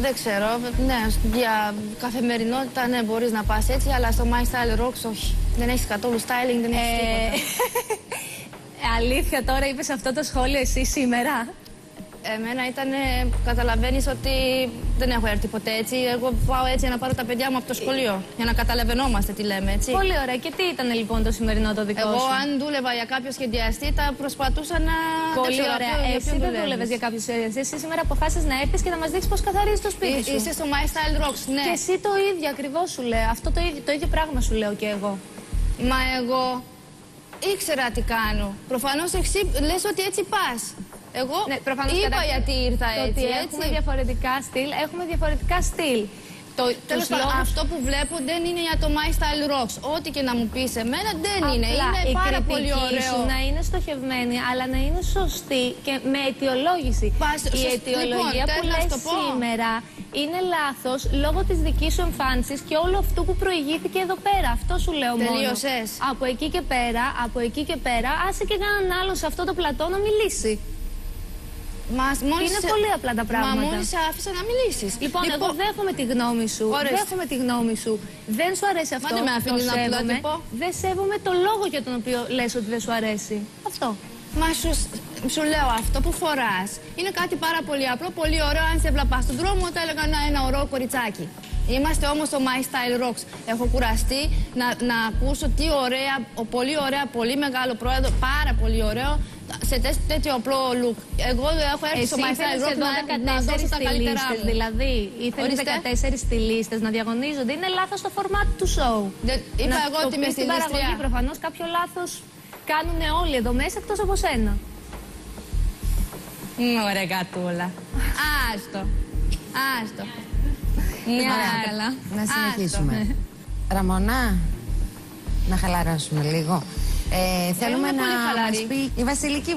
Δεν ξέρω. Ναι, για καθημερινότητα ναι, μπορείς να πας έτσι, αλλά στο My Style Rocks όχι. Δεν έχεις καθόλου styling, δεν έχεις Ε, τίποτα. Αλήθεια τώρα είπες αυτό το σχόλιο εσύ σήμερα. Εμένα ήταν, καταλαβαίνεις ότι δεν έχω έρθει ποτέ έτσι. Εγώ πάω έτσι για να πάρω τα παιδιά μου από το σχολείο. Για να καταλαβαίνόμαστε τι λέμε, έτσι. Πολύ ωραία. Και τι ήταν λοιπόν το σημερινό το δικό Εγώ, σου; αν δούλευα για κάποιο σχεδιαστή, θα προσπαθούσα να. δεν Πολύ ξέρω, ωραία. ποιο- για Εσύ ποιον δεν δουλεύεις. δούλευες για κάποιους σχεδιαστές. Εσύ σήμερα αποφάσισες να έρθεις και να μας δείξεις πώς καθαρίζεις το σπίτι Εί- σου. Είσαι στο My Style Rocks, ναι. Και εσύ το ίδιο ακριβώς σου λέω. Αυτό το ίδιο, το ίδιο πράγμα σου λέω και εγώ. Μα εγώ ήξερα τι κάνω. Προφανώς εσύ λες ότι έτσι πας. Εγώ Ναι, προφανώς είπα καταρχήν, γιατί ήρθα το έτσι. ότι έτσι. έχουμε διαφορετικά στυλ, έχουμε διαφορετικά στυλ. Το, Τέλος τους πάντων, λόγους- αυτό που βλέπω δεν είναι για το My Style Rocks. Ό,τι και να μου πεις εμένα δεν είναι. Απλά Είναι η πάρα κριτική πολύ ωραίο. σου να είναι στοχευμένη, αλλά να είναι σωστή και με αιτιολόγηση. Πας- η σωστ- αιτιολογία λοιπόν, που θέλω να λες σου το πω. σήμερα είναι λάθος λόγω της δικής σου εμφάνισης και όλο αυτού που προηγήθηκε εδώ πέρα. Αυτό σου λέω μόνο. Τελείωσες. Από εκεί και πέρα, από εκεί και πέρα, άσε και κανέναν άλλον σε αυτό το πλατό να μιλήσει. Μας, μόλις Είναι σε- πολύ απλά τα πράγματα. Μα μόλις άφησα να μιλήσεις. Λοιπόν, εγώ δέχομαι τη γνώμη σου. Ορίστε. Δέχομαι τη γνώμη σου. Δεν σου αρέσει αυτό. δεν με το αφήνεις να πω σέβομαι. τι πω. Δεν σέβομαι το λόγο για τον οποίο λες ότι δεν σου αρέσει. Αυτό. Μα σου, σου λέω αυτό που φοράς είναι κάτι πάρα πολύ απλό, πολύ ωραίο. Αν σε έβλεπα στον δρόμο, θα έλεγα να ένα ωραίο κοριτσάκι. Είμαστε όμως στο My Style Rocks. Έχω κουραστεί να, να ακούσω τι ωραία, ο πολύ ωραία, πολύ μεγάλο πρόεδρο, πάρα πολύ ωραίο, σε τέ- τέτοιο απλό look. Εγώ έχω έρθει Εσύ στο My Style ήθελες Rocks εδώ να, να 14 δώσω τα καλύτερά στυλίστες, μου. δηλαδή. Ήθελες Ορίστε. 14 στυλίστες να διαγωνίζονται. Είναι λάθος το φορμάτ του show. Δεν- είπα Να εγώ το ότι είμαι πεις στην παραγωγή στυλίστρια. προφανώς κάποιο λάθος κάνουν όλοι εδώ μέσα εκτός από σένα. Ωραία κατούλα. Άστο. Άστο. Μια Ωραία. καλά. Να συνεχίσουμε. Ραμονά, να χαλαρώσουμε λίγο. Ε, θέλουμε πολύ να χαλαρή. μας πει η Βασιλική